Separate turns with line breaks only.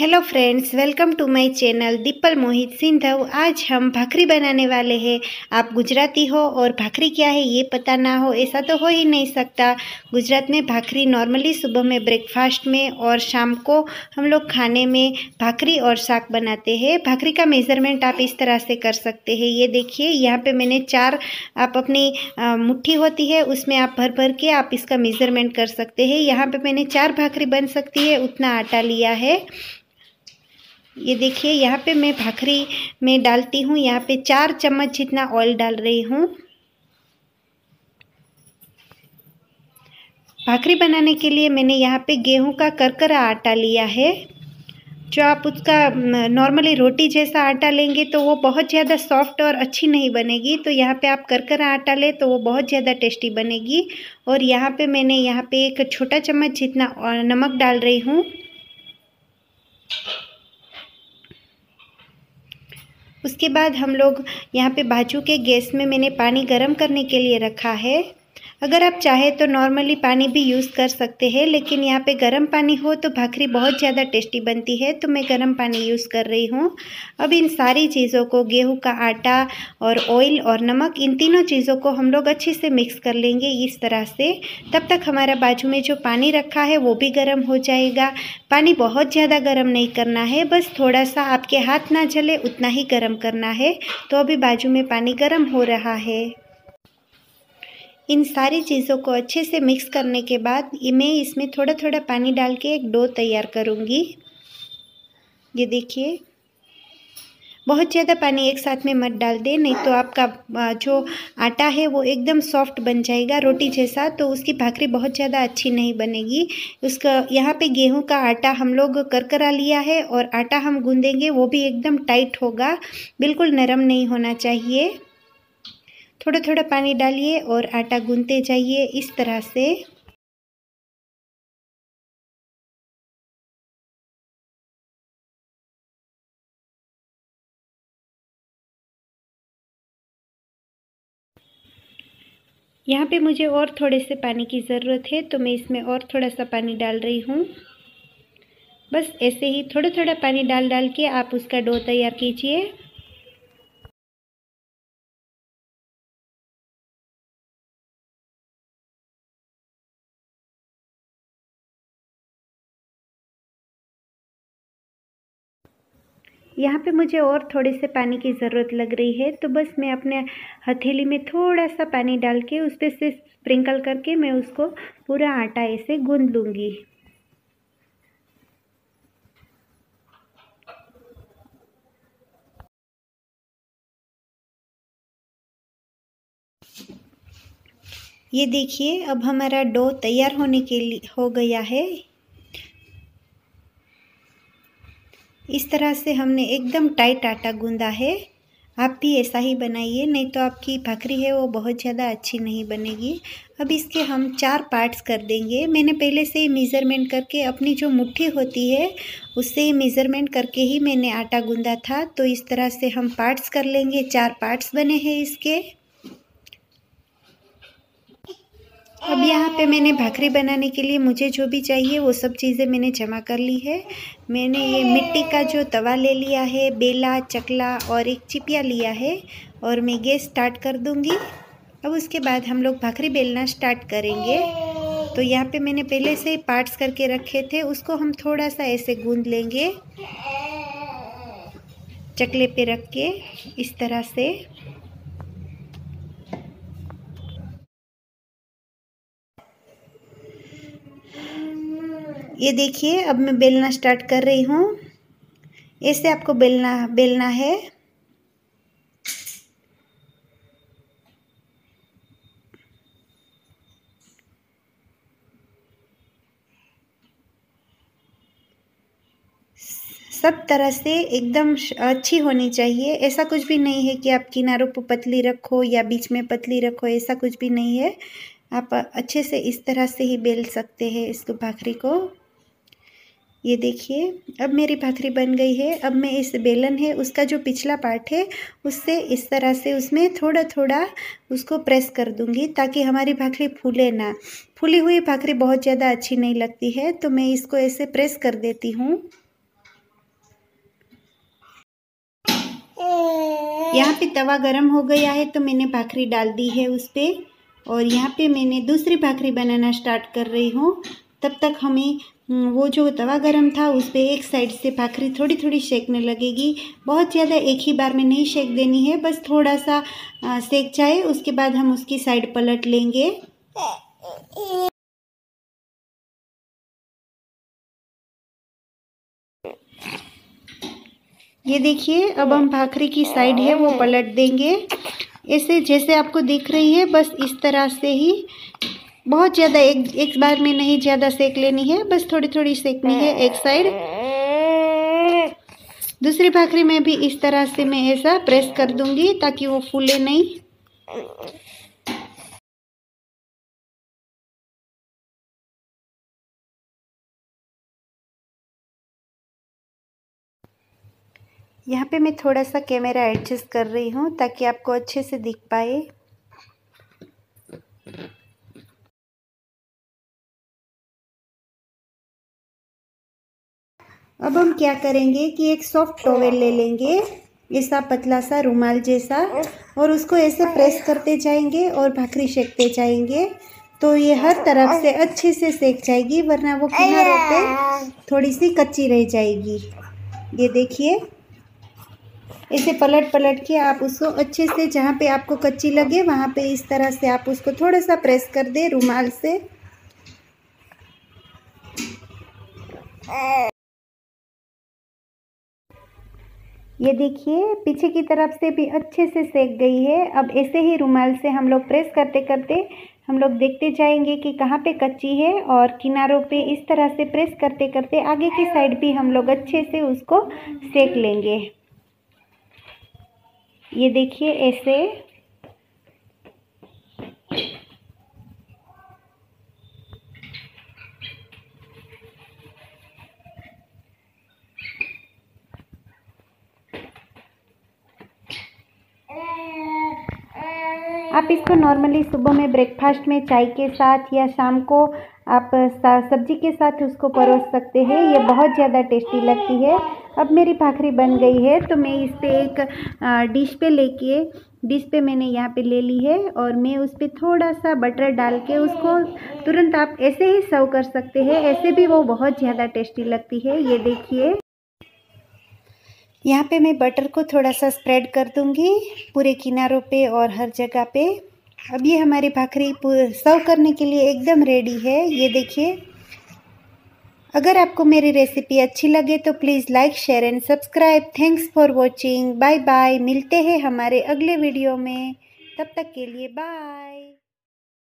Hello friends welcome to my channel Deepal Mohit Sindhav आज हम भाखरी बनाने वाले हैं। आप गुजराती हो और भाखरी क्या है ये पता ना हो, ऐसा तो हो ही नहीं सकता। गुजरात में भाखरी नॉर्मली सुबह में ब्रेकफास्ट में और शाम को हम लोग खाने में भाखरी और साग बनाते हैं। भाखरी का मेज़रमेंट आप इस तरह से कर सकते हैं। ये देखिए, यहाँ पर मैंने चार आप अपनी मुट्ठी होती है, उसमें आप भर भर के आप इसका मेज़रमेंट कर सकते हैं। यहाँ पर मैंने चार भाखरी बन सकती है, उतना आटा लिया है। ये देखिए, यहाँ पे मैं भाखरी में डालती हूँ। यहाँ पे चार चम्मच जितना ऑयल डाल रही हूँ। भाखरी बनाने के लिए मैंने यहाँ पे गेहूँ का करकरा आटा लिया है। जो आप उसका नॉर्मली रोटी जैसा आटा लेंगे तो वो बहुत ज़्यादा सॉफ्ट और अच्छी नहीं बनेगी। तो यहाँ पे आप करकरा आटा ले तो वो बहुत ज़्यादा टेस्टी बनेगी। और यहाँ पे मैंने यहाँ पे एक छोटा चम्मच जितना नमक डाल रही हूँ। उसके बाद हम लोग यहाँ पे बाजू के गैस में मैंने पानी गर्म करने के लिए रखा है। अगर आप चाहें तो नॉर्मली पानी भी यूज़ कर सकते हैं, लेकिन यहाँ पे गर्म पानी हो तो भाखरी बहुत ज़्यादा टेस्टी बनती है तो मैं गर्म पानी यूज़ कर रही हूँ। अब इन सारी चीज़ों को, गेहूँ का आटा और ऑयल और नमक, इन तीनों चीज़ों को हम लोग अच्छे से मिक्स कर लेंगे इस तरह से। तब तक हमारा बाजू में जो पानी रखा है, वो भी गर्म हो जाएगा। पानी बहुत ज़्यादा गर्म नहीं करना है, बस थोड़ा सा आपके हाथ ना जले, उतना ही गर्म करना है। तो अभी बाजू में पानी गर्म हो रहा है। इन सारी चीज़ों को अच्छे से मिक्स करने के बाद मैं इसमें थोड़ा थोड़ा पानी डाल के एक डो तैयार करूँगी। ये देखिए। बहुत ज़्यादा पानी एक साथ में मत डाल दें, नहीं तो आपका जो आटा है वो एकदम सॉफ्ट बन जाएगा रोटी जैसा तो उसकी भाकरी बहुत ज़्यादा अच्छी नहीं बनेगी। उसका, यहाँ पे गेहूँ का आटा हम लोग करकरा लिया है और आटा हम गूंदेंगे, वो भी एकदम टाइट होगा। बिल्कुल नरम नहीं होना चाहिए। थोड़ा थोड़ा पानी डालिए और आटा गूंदते जाइए इस तरह से। यहाँ पे मुझे और थोड़े से पानी की ज़रूरत है तो मैं इसमें और थोड़ा सा पानी डाल रही हूँ। बस ऐसे ही थोड़ा थोड़ा पानी डाल डाल के आप उसका डो तैयार कीजिए। यहाँ पे मुझे और थोड़े से पानी की ज़रूरत लग रही है तो बस मैं अपने हथेली में थोड़ा सा पानी डाल के उस पर से स्प्रिंकल करके मैं उसको पूरा आटा ऐसे गूंद लूँगी। ये देखिए, अब हमारा डो तैयार होने के लिए हो गया है। इस तरह से हमने एकदम टाइट आटा गूंदा है। आप भी ऐसा ही बनाइए, नहीं तो आपकी भाकरी है वो बहुत ज़्यादा अच्छी नहीं बनेगी। अब इसके हम चार पार्ट्स कर देंगे। मैंने पहले से ही मेज़रमेंट करके अपनी जो मुट्ठी होती है, उससे ही मेज़रमेंट करके ही मैंने आटा गूंदा था। तो इस तरह से हम पार्ट्स कर लेंगे। चार पार्ट्स बने हैं इसके। अब यहाँ पे मैंने भाखरी बनाने के लिए मुझे जो भी चाहिए वो सब चीज़ें मैंने जमा कर ली है। मैंने ये मिट्टी का जो तवा ले लिया है, बेला, चकला और एक चिपिया लिया है और मैं गैस स्टार्ट कर दूँगी। अब उसके बाद हम लोग भाखरी बेलना स्टार्ट करेंगे। तो यहाँ पे मैंने पहले से ही पार्ट्स करके रखे थे, उसको हम थोड़ा सा ऐसे गूंद लेंगे। चकले पे रख के इस तरह से। ये देखिए, अब मैं बेलना स्टार्ट कर रही हूँ। ऐसे आपको बेलना बेलना है। सब तरह से एकदम अच्छी होनी चाहिए। ऐसा कुछ भी नहीं है कि आप किनारों पर पतली रखो या बीच में पतली रखो, ऐसा कुछ भी नहीं है। आप अच्छे से इस तरह से ही बेल सकते हैं इसको भाखरी को। ये देखिए, अब मेरी भाखरी बन गई है, अब मैं इस बेलन है, उसका जो पिछला पार्ट है, उससे इस तरह से उसमें थोड़ा थोड़ा उसको प्रेस कर दूँगी ताकि हमारी भाखरी फूले ना। फूली हुई भाखरी बहुत ज़्यादा अच्छी नहीं लगती है तो मैं इसको ऐसे प्रेस कर देती हूँ। यहाँ पे तवा गरम हो गया है तो मैंने भाखरी डाल दी है उस पर और यहाँ पे मैंने दूसरी भाखरी बनाना स्टार्ट कर रही हूँ। तब तक हमें वो जो तवा गरम था, उस पर एक साइड से भाखरी थोड़ी थोड़ी सेकने लगेगी। बहुत ज़्यादा एक ही बार में नहीं सेक देनी है, बस थोड़ा सा सेक जाए उसके बाद हम उसकी साइड पलट लेंगे। ये देखिए, अब हम भाखरी की साइड है, वो पलट देंगे। ऐसे जैसे आपको दिख रही है, बस इस तरह से ही बहुत ज़्यादा एक एक बार में नहीं, ज़्यादा सेक लेनी है, बस थोड़ी थोड़ी सेकनी है एक साइड दूसरी भाखरी में भी इस तरह से मैं ऐसा प्रेस कर दूँगी ताकि वो फूले नहीं। यहाँ पे मैं थोड़ा सा कैमरा एडजस्ट कर रही हूँ ताकि आपको अच्छे से दिख पाए। अब हम क्या करेंगे कि एक सॉफ्ट टॉवेल ले लेंगे, ऐसा पतला सा रुमाल जैसा, और उसको ऐसे प्रेस करते जाएँगे और भाखरी सेकते जाएँगे। तो ये हर तरफ़ से अच्छे से सेक जाएगी, वरना वो किनारों पे थोड़ी सी कच्ची रह जाएगी। ये देखिए ऐसे पलट पलट के आप उसको अच्छे से जहाँ पे आपको कच्ची लगे, वहाँ पे इस तरह से आप उसको थोड़ा सा प्रेस कर दे रुमाल से। ये देखिए, पीछे की तरफ़ से भी अच्छे से सेक गई है। अब ऐसे ही रुमाल से हम लोग प्रेस करते करते हम लोग देखते जाएँगे कि कहाँ पे कच्ची है और किनारों पे इस तरह से प्रेस करते करते आगे की साइड भी हम लोग अच्छे से उसको सेक लेंगे। ये देखिए ऐसे आप इसको नॉर्मली सुबह में ब्रेकफास्ट में चाय के साथ या शाम को आप सब्ज़ी के साथ उसको परोस सकते हैं। ये बहुत ज़्यादा टेस्टी लगती है। अब मेरी भाखरी बन गई है तो मैं इस पर एक डिश पे लेके डिश पे मैंने यहाँ पे ले ली है और मैं उस पर थोड़ा सा बटर डाल के उसको तुरंत आप ऐसे ही सर्व कर सकते हैं। ऐसे भी वो बहुत ज़्यादा टेस्टी लगती है। ये देखिए। यहाँ पे मैं बटर को थोड़ा सा स्प्रेड कर दूँगी पूरे किनारों पे और हर जगह पे। अब ये हमारी भाखरी सर्व करने के लिए एकदम रेडी है। ये देखिए। अगर आपको मेरी रेसिपी अच्छी लगे तो please like share and subscribe thanks for watching bye bye मिलते हैं हमारे अगले वीडियो में। तब तक के लिए बाय